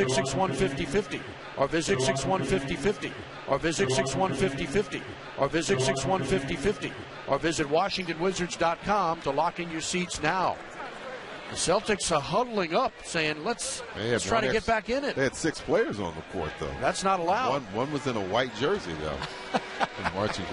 6615050. or visit 6615050. or visit 6615050. or visit 615050 or visit washingtonwizards.com to lock in your seats now. The Celtics are huddling up saying, let's, let's try to get back in it. They had six players on the court, though. That's not allowed. One, one was in a white jersey, though. Marcin